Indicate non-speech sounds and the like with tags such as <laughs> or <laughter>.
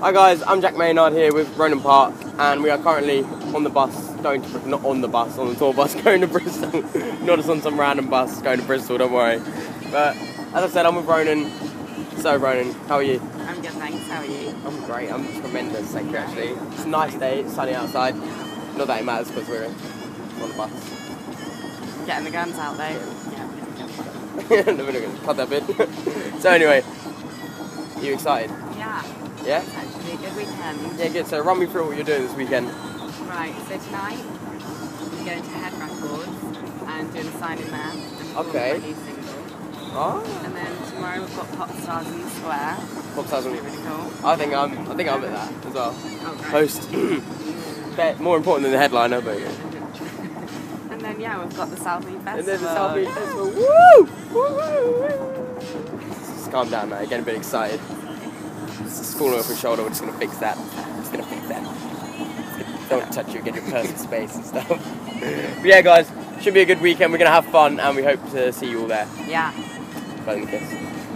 Hi guys, I'm Jack Maynard here with Ronan Parke, and we are currently on the bus going to not on the bus, on the tour bus <laughs> going to Bristol. not just on some random bus going to Bristol. Don't worry. But as I said, I'm with Ronan. So Ronan, how are you? I'm good, thanks. How are you? I'm great. I'm tremendous. Thank you. Actually, it's a nice day. It's sunny outside. Not that it matters because we're on the bus. Getting the guns out though. Yeah. <laughs> not gonna cut that bit. <laughs> so anyway, you excited? Yeah. Yeah. It's actually a good weekend. Yeah, good. So run me through what you're doing this weekend. Right, so tonight we're going to Head Records and doing a signing there. and Okay. my new single. Oh, And then tomorrow we've got Pop Stars in the Square. Pop Stars Really, cool. I think I'm. I think I'm at that as well. Oh. Host. <clears throat> Bet more important than the headliner, but yeah. <laughs> And then yeah, we've got the Southmead Festival. And then the South Beach Festival. Woo! Woo! woo, woo. Just calm down. You're getting a bit excited. It's falling off your shoulder. We're just gonna fix that. Just gonna fix that. Don't touch you. Get your personal space and stuff. but yeah, guys. Should be a good weekend. We're gonna have fun, and we hope to see you all there. Yeah. Bye kiss.